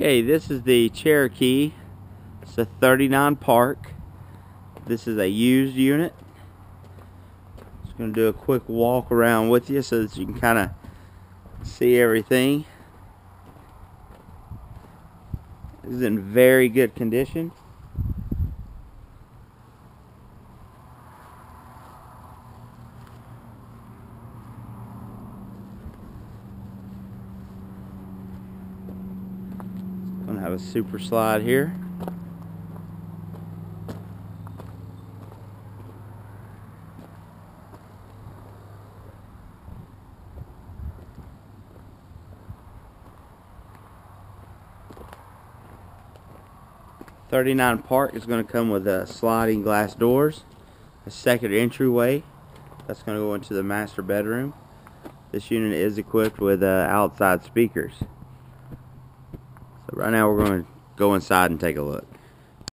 Okay, this is the Cherokee. It's a 39 Park. This is a used unit. Just going to do a quick walk around with you so that you can kind of see everything. This is in very good condition. Have a super slide here. Thirty-nine Park is going to come with uh, sliding glass doors, a second entryway. That's going to go into the master bedroom. This unit is equipped with uh, outside speakers. Right now we're going to go inside and take a look.